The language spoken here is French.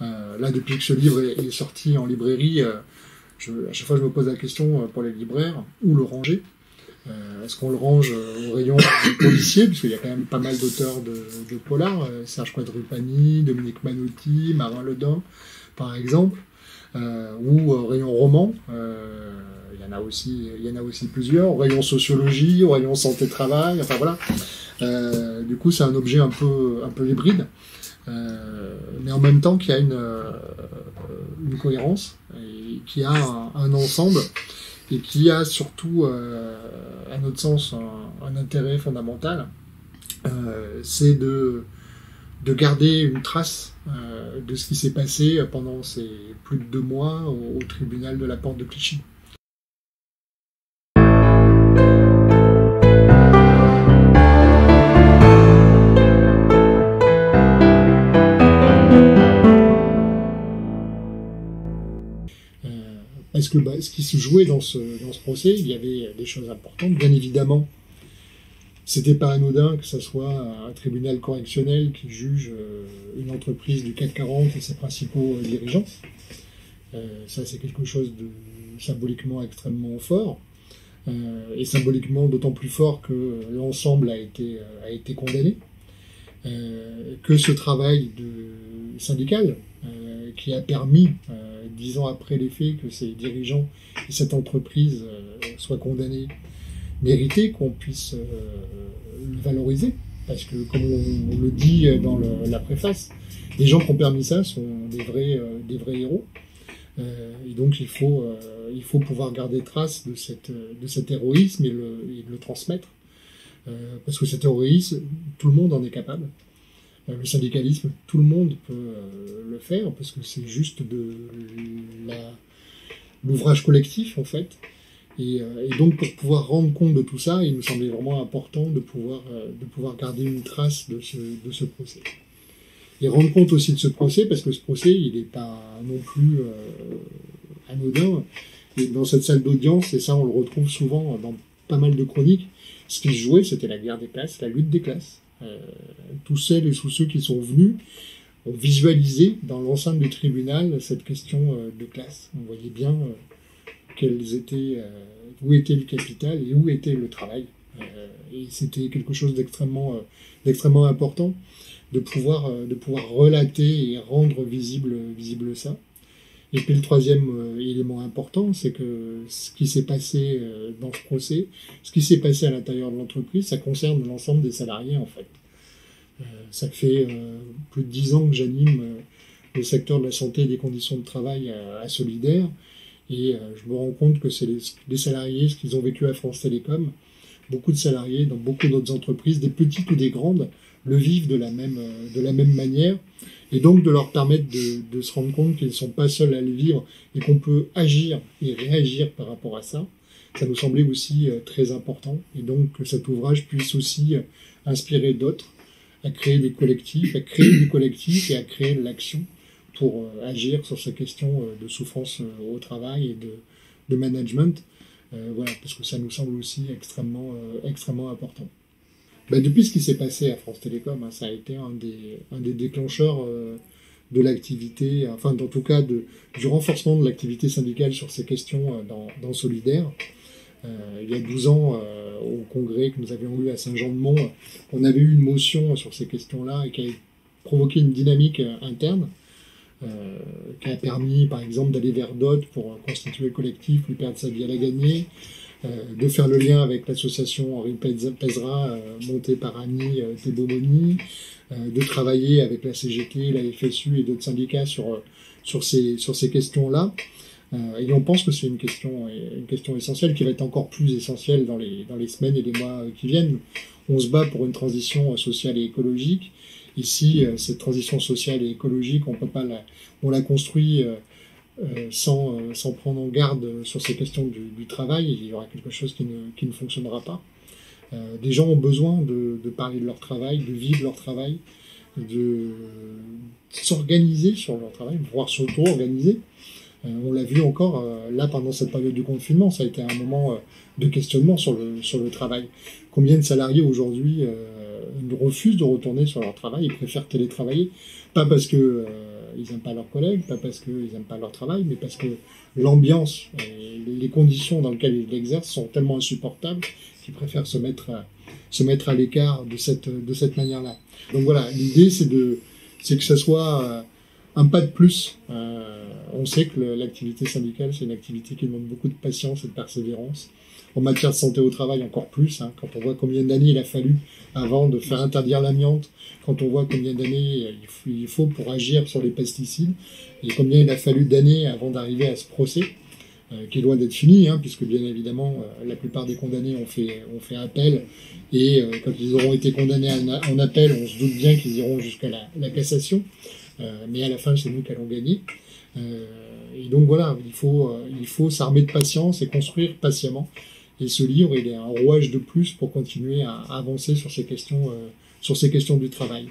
là, depuis que ce livre est, sorti en librairie, je, à chaque fois je me pose la question pour les libraires, où le ranger? Est-ce qu'on le range au rayon policier, puisqu'il y a quand même pas mal d'auteurs de, polar, Serge Quadrupani, Dominique Manotti, Marin Ledin, par exemple, ou au rayon roman il y en a aussi, il y en a aussi plusieurs. Au rayon sociologie, au rayon santé-travail, enfin voilà. Euh, du coup, c'est un objet un peu, un peu hybride, euh, mais en même temps qui a une, euh, cohérence, et qui a un, ensemble, et qui a surtout, à notre sens, un, intérêt fondamental, c'est de, de garder une trace de ce qui s'est passé pendant ces plus de deux mois au tribunal de la Porte de Clichy. Parce que bah, ce qui se jouait dans ce, procès, il y avait des choses importantes. Bien évidemment, c'était pas anodin que ce soit un tribunal correctionnel qui juge euh, une entreprise du CAC 40 et ses principaux euh, dirigeants. Euh, ça, c'est quelque chose de symboliquement extrêmement fort. et symboliquement d'autant plus fort que l'ensemble a été, condamné. que ce travail syndical qui a permis dix ans après les faits, que ces dirigeants et cette entreprise euh, soient condamnés, mérité qu'on puisse euh, le valoriser. Parce que, comme on, le dit dans la préface, les gens qui ont permis ça sont des vrais, euh, des vrais héros. et donc, il faut, il faut pouvoir garder trace de, cette, de cet héroïsme et le, le transmettre. parce que cet héroïsme, tout le monde en est capable. Euh, le syndicalisme, tout le monde peut euh, faire parce que c'est juste de l'ouvrage collectif en fait. Euh, et, donc pour pouvoir rendre compte de tout ça, il nous semblait vraiment important de pouvoir, de pouvoir garder une trace de ce, de ce procès. Et rendre compte aussi de ce procès parce que ce procès, il n'est pas non plus anodin. Et dans cette salle d'audience, et ça on le retrouve souvent dans pas mal de chroniques, ce qui se jouait, c'était la guerre des classes, la lutte des classes. Euh, tous celles et tous ceux qui sont venus ont visualisé dans l'ensemble du tribunal cette question euh, de classe. On voyait bien euh, quels étaient, où était le capital et où était le travail. et c'était quelque chose d'extrêmement, important de pouvoir, relater et rendre visible ça. Et puis le troisième élément important, c'est que ce qui s'est passé dans ce procès, ce qui s'est passé à l'intérieur de l'entreprise, ça concerne l'ensemble des salariés en fait. Euh, ça fait euh, plus de dix ans que j'anime euh, le secteur de la santé et des conditions de travail à, Solidaire. Et je me rends compte que c'est les, salariés, ce qu'ils ont vécu à France Télécom, beaucoup de salariés dans beaucoup d'autres entreprises, des petites ou des grandes, le vivent de la même, de la même manière. Et donc de leur permettre de, de se rendre compte qu'ils ne sont pas seuls à le vivre et qu'on peut agir et réagir par rapport à ça. Ça nous semblait aussi très important. Et donc que cet ouvrage puisse aussi inspirer d'autres à créer des collectifs, à créer du collectif et à créer de l'action pour euh, agir sur ces questions euh, de souffrance euh, au travail et de, management. voilà, parce que ça nous semble aussi extrêmement, extrêmement important. Ben, depuis ce qui s'est passé à France Télécom, hein, ça a été un des, un des déclencheurs de l'activité, enfin en tout cas du renforcement de l'activité syndicale sur ces questions dans, dans Solidaire. Euh, il y a 12 ans, euh, au congrès que nous avions eu à Saint-Jean-de-Mont, on avait eu une motion sur ces questions-là et qui a provoqué une dynamique euh, interne. qui a permis, par exemple, d'aller vers d'autres pour constituer le collectif, lui perdre sa vie à la gagner, de faire le lien avec l'association Henri Pezra, montée par Annie Thébomoni, de travailler avec la CGT, la FSU et d'autres syndicats sur, sur ces, sur ces questions-là. Euh, et on pense que c'est une question, une question essentielle qui va être encore plus essentielle dans les, dans les semaines et les mois qui viennent. On se bat pour une transition sociale et écologique. Ici, euh, cette transition sociale et écologique, on peut pas la, on la construit euh, sans, sans prendre en garde sur ces questions du, du, travail. Il y aura quelque chose qui ne, qui ne fonctionnera pas. Euh, des gens ont besoin de, de parler de leur travail, de vivre leur travail, de s'organiser sur leur travail, voire s'auto-organiser. Euh, on l'a vu encore euh, là pendant cette période du confinement, ça a été un moment euh, de questionnement sur le, sur le travail. Combien de salariés aujourd'hui refusent de retourner sur leur travail, ils préfèrent télétravailler, pas parce que ils n'aiment pas leurs collègues, pas parce qu'ils n'aiment pas leur travail, mais parce que l'ambiance, et les conditions dans lesquelles ils l'exercent sont tellement insupportables qu'ils préfèrent se mettre à, se mettre à l'écart de cette, de cette manière-là. Donc voilà, l'idée c'est de, c'est que ce soit un pas de plus. Euh, on sait que l'activité syndicale, c'est une activité qui demande beaucoup de patience et de persévérance. En matière de santé au travail, encore plus, hein, quand on voit combien d'années il a fallu avant de faire interdire l'amiante, quand on voit combien d'années il faut pour agir sur les pesticides, et combien il a fallu d'années avant d'arriver à ce procès, euh, qui est loin d'être fini, hein, puisque bien évidemment, euh, la plupart des condamnés ont fait, appel, et euh, quand ils auront été condamnés en, appel, on se doute bien qu'ils iront jusqu'à la, cassation, mais à la fin, c'est nous qui allons gagner. et donc voilà, il faut, il faut s'armer de patience et construire patiemment. Et ce livre, il est un rouage de plus pour continuer à avancer sur ces questions, sur ces questions du travail.